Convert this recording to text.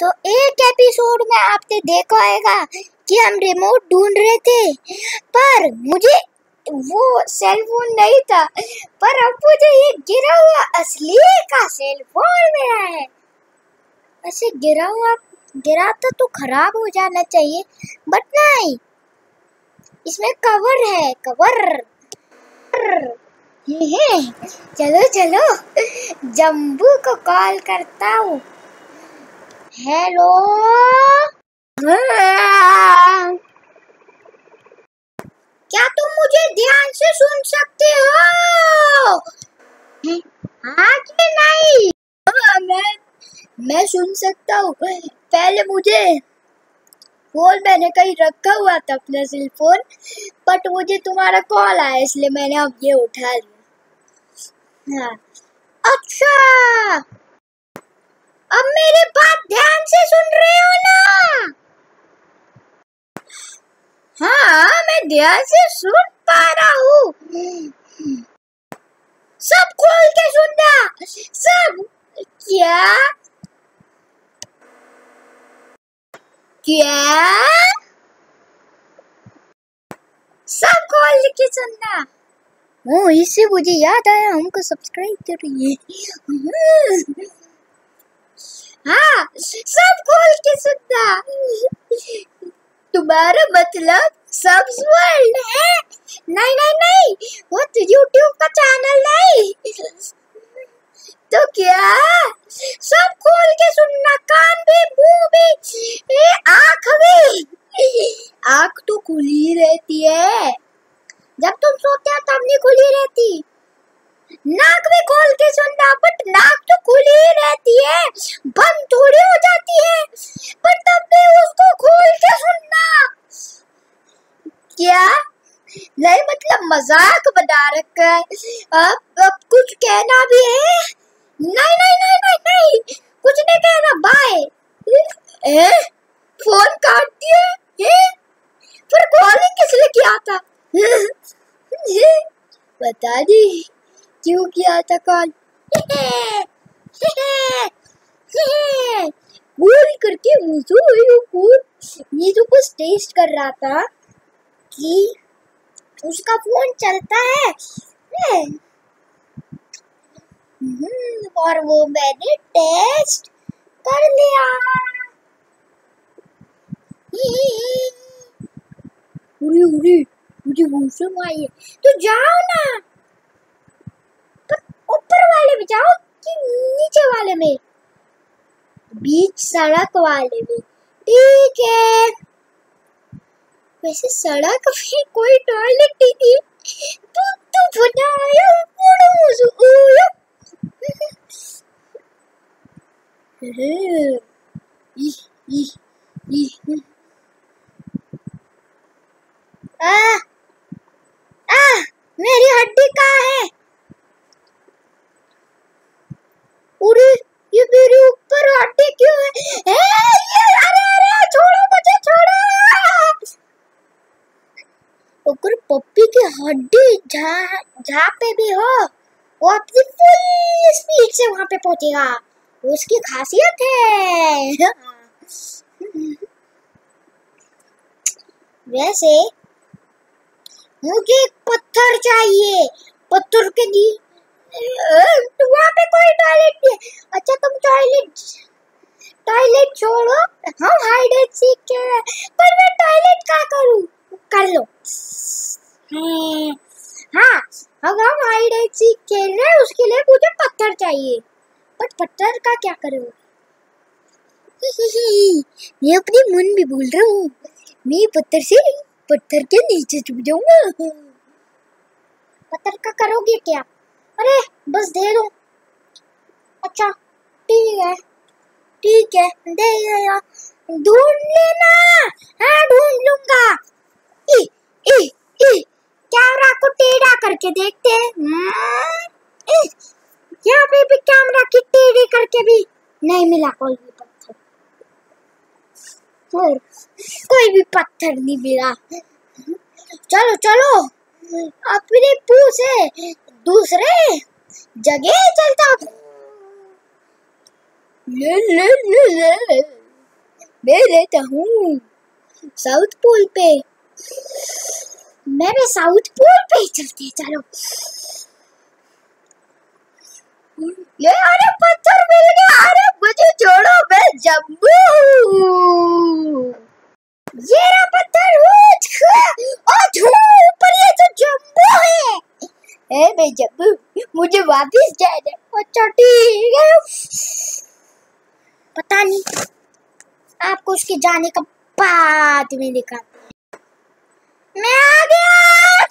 तो एक एपिसोड में आपने देखा होगा कि हम रिमोट ढूंढ रहे थे, पर मुझे वो सेल फ़ोन नहीं था, पर अब मुझे ये गिरा हुआ असली का सेल फ़ोन मिला है। ऐसे गिरा हुआ, गिरा था तो खराब हो जाना चाहिए बट नहीं। इसमें कवर है कवर चलो चलो। जम्बू को कॉल करता हूँ। हेलो क्या तुम मुझे ध्यान से सुन सकते हो? कि नहीं। मैं मैं सुन सकता हूँ। पहले मुझे फ़ोन मैंने कहीं रखा हुआ था अपना सेल फ़ोन बट मुझे तुम्हारा कॉल आया इसलिए मैंने अब ये उठा लिया। हाँ। अच्छा! अब मेरी बात ध्यान से सुन रहे हो ना। हाँ मैं ध्यान से सुन पा रहा हूँ। सब खोल के सुनना सब, क्या? क्या? सब खोल के सुनना ओ इससे मुझे याद आया, हमको सब्सक्राइब करिए हाँ सब खोल के सुनना। तुम्हारा मतलब सब्स वर्ल्ड है। नहीं नहीं नहीं, वो तो यूट्यूब का चैनल नहीं। तो क्या? सब खोल के सुनना, कान भी मुँह भी आँख भी। आँख तो खुली रहती है। जब तुम सोते हो, तब नहीं खुली रहती। नाक भी खोल के सुनना, बट नाक तो खुली ही रहती है। बंद थोड़ी हो जाती है, पर तब भी उसको खोल के सुनना। क्या? नहीं मतलब मज़ाक बना रखा है। अब अब कुछ कहना भी है? नहीं नहीं नहीं नहीं नहीं। कुछ नहीं कहना। बाय। फ़ोन काट दिया फिर कॉलिंग किस किया था? बता दी क्यों किया था कॉल? गोल करके ये तो कुछ टेस्ट कर रहा था कि उसका फ़ोन चलता है। हम्म, और वो मैंने टेस्ट कर लिया। उरी उरी मुझे मौसम आई है तो जाओ ना। जाओ कि नीचे वाले में। बीच सड़क वाले में। ठीक है। वैसे सड़क पे कोई टॉयलेट नहीं। थी तो तो बनाया पड़ो आ आ, मेरी हड्डी कहाँ है? अरे ये मेरे ऊपर आटे क्यों है? ए, ये अरे अरे छोड़ो मुझे छोड़ो! अगर पप्पी की हड्डी जहाँ पे भी हो वो अपनी फुल स्पीड से वहाँ पे पहुंचेगा। उसकी खासियत है। वैसे मुझे पत्थर चाहिए। पत्थर के तो वहाँ पे कोई टॉयलेट नहीं है। अच्छा तुम टॉयलेट टॉयलेट छोड़ो। हम हाइड एंड सीख के पर मैं टॉयलेट क्या करूँ? कर लो। हाँ अब हम हाइड एंड सीख खेल रहे हैं उसके लिए मुझे पत्थर चाहिए। बट पत्थर का क्या करूँ? मैं अपने मन भी बोल रहा हूँ मैं पत्थर से पत्थर के नीचे छुप जाऊँगा। पत्थर का करोगे क्या? अरे बस दे दो। अच्छा ठीक है ठीक है दे ढूंढ लेना। हाँ ढूंढ लूँगा। ई ई ई कैमरा को टेढ़ा करके देखते हैं। हम्म, यहाँ पे भी कैमरा की टेढ़ी करके भी नहीं मिला कोई भी पत्थर। कोई भी पत्थर नहीं मिला। चलो चलो अपने पूछे दूसरे जगह चलता ले ले ले ले मैं रहता हूँ साउथ पोल पे। मैं भी साउथ पोल पे ही चलते चलो। ये अरे पत्थर मिल गया अरे मुझे छोड़ो, मैं जम्मू ये रहा ए बेजबू मुझे वापस जाए अच्छा ठीक है। पता नहीं, आपको उसके जाने का बात में दिखाते मैं आ गया